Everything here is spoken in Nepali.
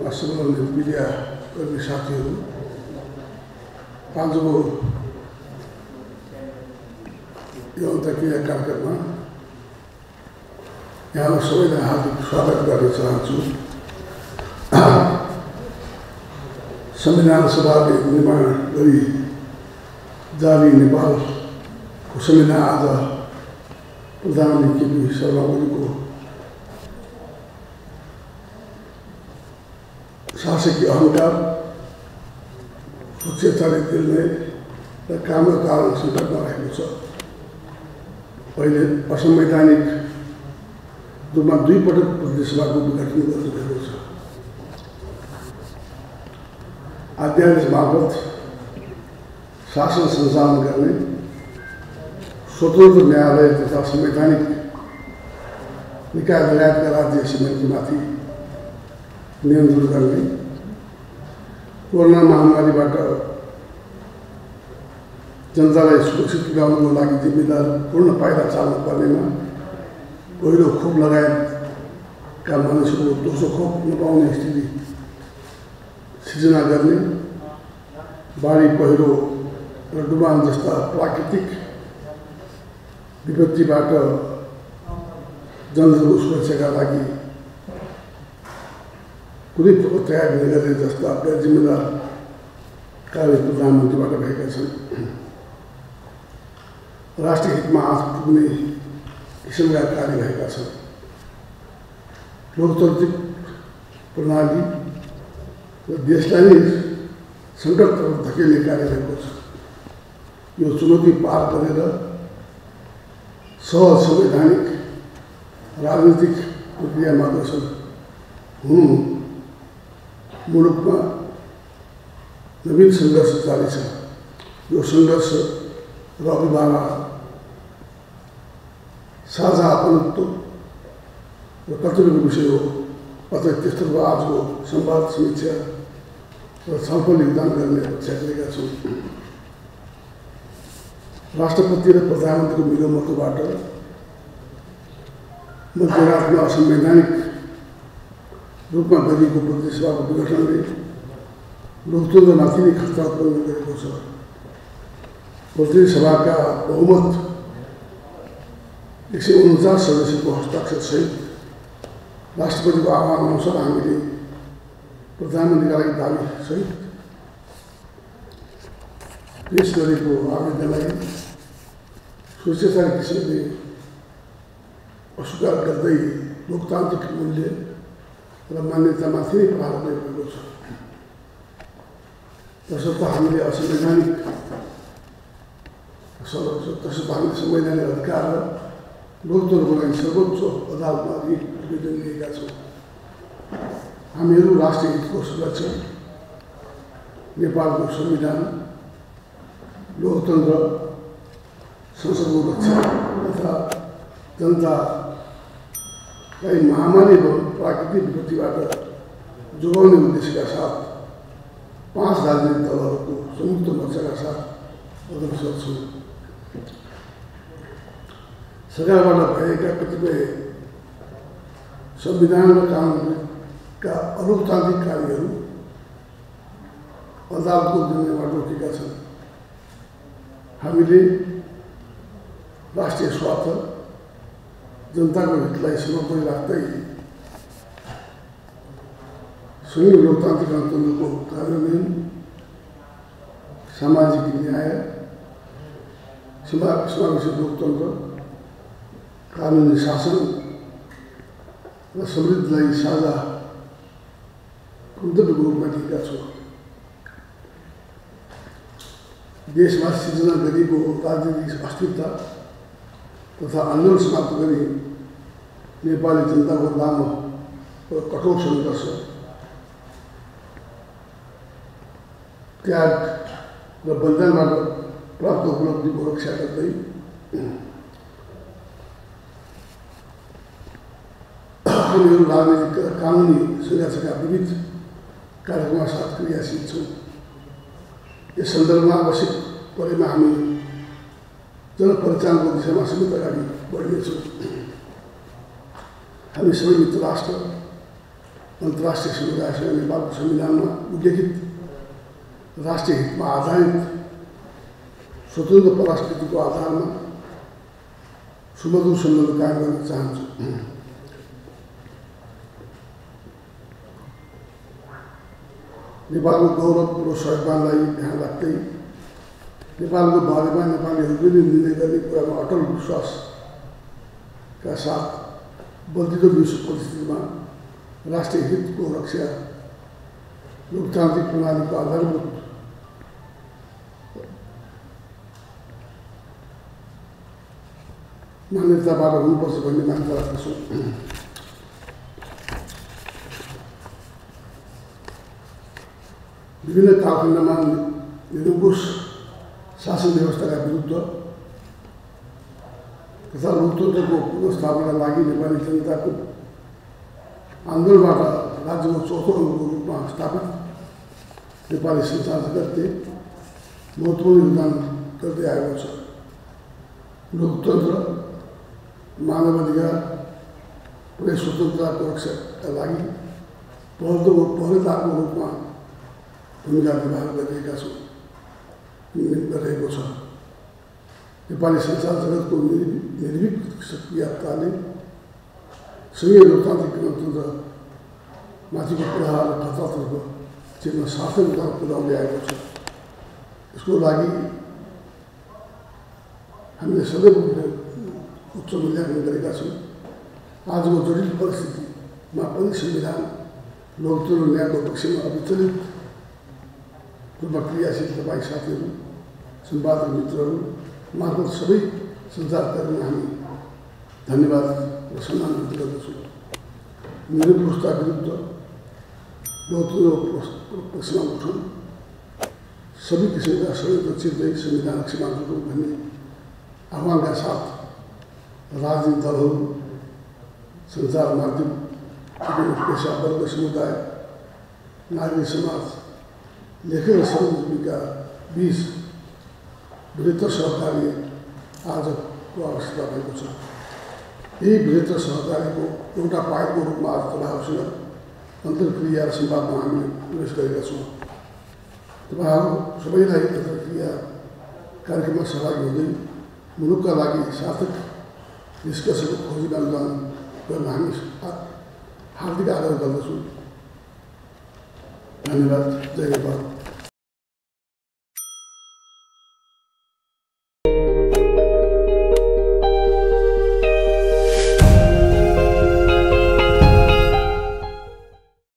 मासुमल मिडिया कर्मी साथीहरू आजको यो अन्तक्रिया कार्यक्रममा यहाँलाई सबैलाई हार्दिक स्वागत गर्न चाहन्छु संविधान सभाले निर्माण गरी जारी नेपालको संविधान आज प्रधानमन्त्री केपी शर्मा ओलीको शासकीय अहङ्कार उच्चताले दिल्ने र कामको कारण सङ्कटमा रहेको छ। अहिले असंवैधानिक रूपमा दुईपटक प्रदेशसभाको विघटन गर्नुभएको छ। अध्यादेश मार्फत शासन सञ्चालन गर्ने स्वतन्त्र न्यायालय तथा संवैधानिक निकाय लगायतका राज्य समितिमाथि नियन्त्रण गर्ने कोरोना महामारीबाट जनतालाई सुरक्षित तुल्याउनको लागि जिम्मेदार पूर्ण पाइला पर्नेमा पहिलो खोप लगायतका मानिसहरू दोस्रो खोप नपाउने स्थिति। सिर्जना गर्ने बाढी पहिरो डुबान जस्ता प्राकृतिक विपत्ति विपत्तिबाट जनताको सुरक्षाका लागि कुनै तयार नगर्ने जस्ता गैर जिम्मेदार कार्य प्रधानमन्त्रीबाट भएका छन्। राष्ट्रिय हितमा आँच पुग्ने किसिमका कार्य भएका छन्। लोकतान्त्रिक प्रणाली र देशलाई नै सङ्कटतर्फ धकेल्ने कार्य भएको छ। यो चुनौती पार गरेर सहज संवैधानिक राजनीतिक प्रक्रिया मार्गदर्शन हुनु मुलुकमा नवीन सङ्घर्ष जारी छ यो सङ्घर्ष र साझा अपनत्व र कर्तव्यको विषय हो अतः त्यसतर्फ आजको संवाद समीक्षा र छलफल योगदान गर्ने अपेक्षा गरेका छौँ राष्ट्रपति र प्रधानमन्त्रीको मिलोमतोबाट मध्यरातमा असंवैधानिक रूपमा ભેગી ઉપર विघटनले लोकतन्त्र રહી લોકતંત્ર નાથીની ખતરા પર ગરીબો सभा का बहुमत एक सौ उनचास सदस्य को हस्ताक्षर सहित राष्ट्रपति को आह्वान अनुसार हामीले प्रधानमन्त्रीका लागि दावी सहित पेस गरेको आवेदनलाई सोचेका किसिमले अस्वीकार गर्दै लोकतान्त्रिक मूल्य र मान्यतामाथि नै प्रहार गरिरहेको छ तसर्थ हामीले असंवैधानिक तसर्थ हामीले संवैधानिक अधिकार र लोकतन्त्रको लागि सर्वोच्च अदालतमा रिट आवेदन लिएका छौँ हामीहरू राष्ट्रिय हितको सुरक्षा नेपालको संविधान लोकतन्त्र संसदको रक्षा तथा जनतालाई महामारी र प्राकृतिक विपत्तिबाट जोगाउने उद्देश्यका साथ, पाँच राजनीतिक दलहरूको संयुक्त मोर्चाका साथ अग्रसर छौँ सरकारबाट भएका कतिपय संविधान र कानुनका अलोकतान्त्रिक कार्यहरू अदालतको जिम्मेबाट रोकेका छन् हामीले राष्ट्रिय स्वार्थ जनताको हितलाई सर्वोपरि राख्दै संयुक्त लोकतान्त्रिक गणतन्त्रको कार्यान्वयन सामाजिक न्याय समा समावेशी लोकतन्त्र कानुनी शासन र समृद्धिलाई साझा कर्तव्यको रूपमा लिएका छौँ देशमा सिर्जना गरिएको राजनीतिक अस्थिरता तथा आंदोलन समाप्त गरी नेपाली जनताको लामो र कठोर सङ्घर्ष त्याग र बलिदानबाट प्राप्त उपलब्धिको रक्षा गर्दै हामीहरू राजनीतिक र कानुनी संघर्षका विविध कार्यक्रममा साथ क्रियाशील छौँ यस सन्दर्भमा आवश्यक परेमा हामी जनपरिचालनको दिशामा समेत अगाडि बढ्नेछौँ हामी सबै मित्र राष्ट्र अन्तर्राष्ट्रिय समुदायसँग नेपालको संविधानमा उल्लेखित राष्ट्रिय हितमा आधारित स्वतन्त्र परास्कृतिको आधारमा सुमधुर सम्बन्ध कायम गर्न चाहन्छु। नेपालको गौरव र स्वाभिमानलाई ध्यान राख्दै नेपालको बारेमा नेपालीहरूले निर्णय गर्ने कुरामा अटल विश्वासका साथ बदलिँदो विश्व परिस्थितिमा राष्ट्रिय हितको रक्षा लोकतान्त्रिक प्रणालीको आधारभूत मान्यताबाट हुनुपर्छ भन्ने मान्यता राख्दछु विभिन्न कालखण्डमा निरङ्कुश शासन व्यवस्थाका विरुद्ध तथा लोकतन्त्रको पुनस्थापनाका लागि नेपाली जनताको आन्दोलनबाट राज्यको चौथो अङ्गको रूपमा स्थापित नेपाली संसार जगतले महत्त्वपूर्ण योगदान गर्दै आएको छ लोकतन्त्र मानवाधिकार र स्वतन्त्रताको रक्षाका लागि पहलको पहलदारको रूपमा भूमिका निर्वाह गरिरहेका छौँ गरिरहेको छ नेपाली संसार जगतको निर्भीक सक्रियताले सङ्घीय लोकतान्त्रिक गणतन्त्र माथिको प्रहार खतरातर्फ चिन्ह सार्थक रूपमा पुर्याउँदै आएको छ यसको लागि हामीले सदैव उच्च मूल्याङ्कन गरेका छौँ आजको जटिल परिस्थितिमा पनि संविधान लोकतन्त्र न्यायको पक्षमा अविचलित रूपमा क्रियाशील तपाईँ साथीहरू सम्पादक मित्रहरू मार्फत सबै सञ्चारकर्मी हामी धन्यवाद र सम्मान व्यक्त गर्दछौँ। निरङ्कुशता विरुद्ध लोकतन्त्र पक्षमा उठौँ। सबै किसिमका षड्यन्त्र चिर्दै संविधान रक्षामा जुटौँ भन्ने आह्वानका साथ राजनीतिक दलहरू सञ्चार माध्यम पेसा वर्ग समुदाय नागरिक समाज लेखक र बिच बृहत्तर सहकारी आजको आवश्यकता भएको छ। यही बृहत्तर सहकारीको एउटा पाइपको रूपमा आज तपाईँहरूसँग अन्तर्क्रिया र संवादमा हामी प्रवेश गरेका छौँ। तपाईँहरू सबैलाई अन्तर्क्रिया कार्यक्रममा सहभागी हुँदै मुलुकका लागि सार्थक निष्कर्षको योगदान गर्न हामी हार्दिक आग्रह गर्दछौँ धन्यवाद जय नेपाल